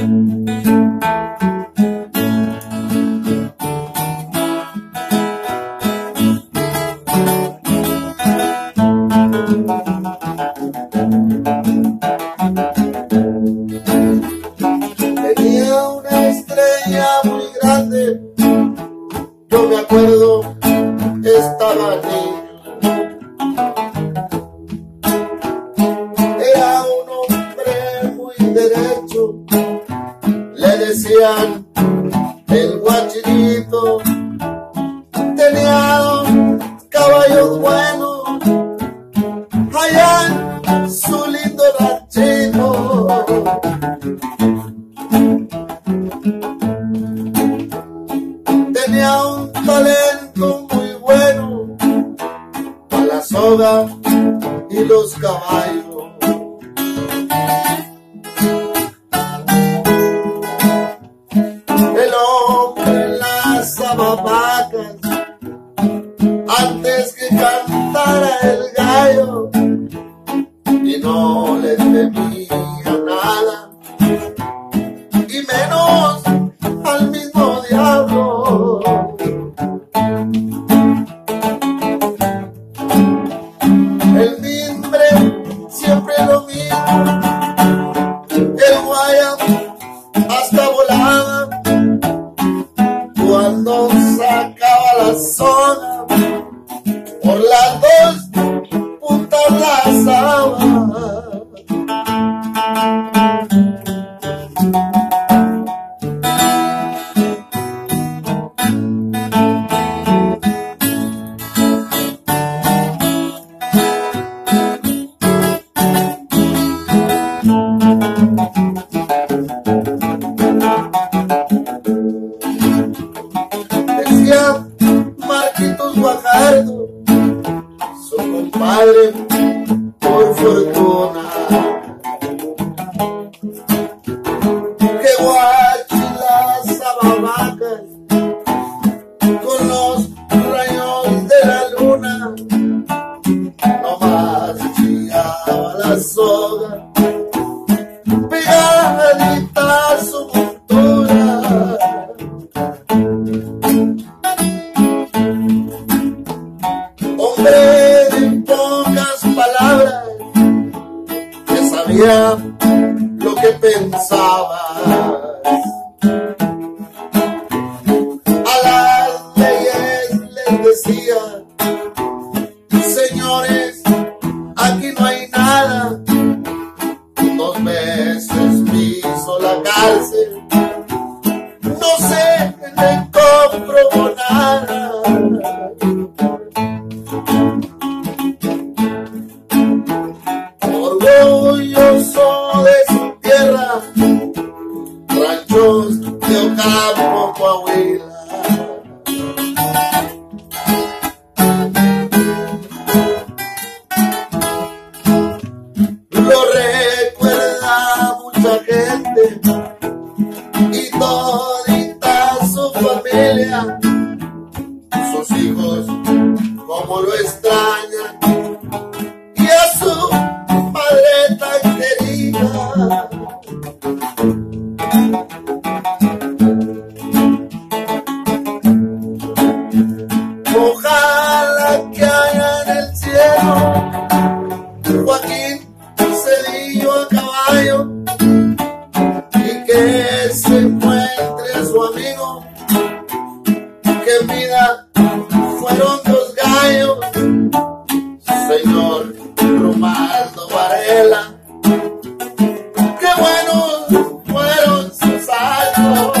Tenía una estrella el guachinito, tenía caballos buenos, allá su lindo ranchito. Tenía un talento muy bueno para la soga y los caballos. El gallo y no le temía nada. Y menos al mismo diablo. El mimbre siempre lo mismo, el guaya hasta volaba. Cuando sacaba la zona las dos puntas lazaba. Su compadre por fortuna. Sabía lo que pensaba. A las leyes les decía, señores, aquí no hay nada. Dos veces piso la cárcel, ranchos de Ocampo, Coahuila. Lo recuerda mucha gente y todita su familia, sus hijos como lo extrañan Oh.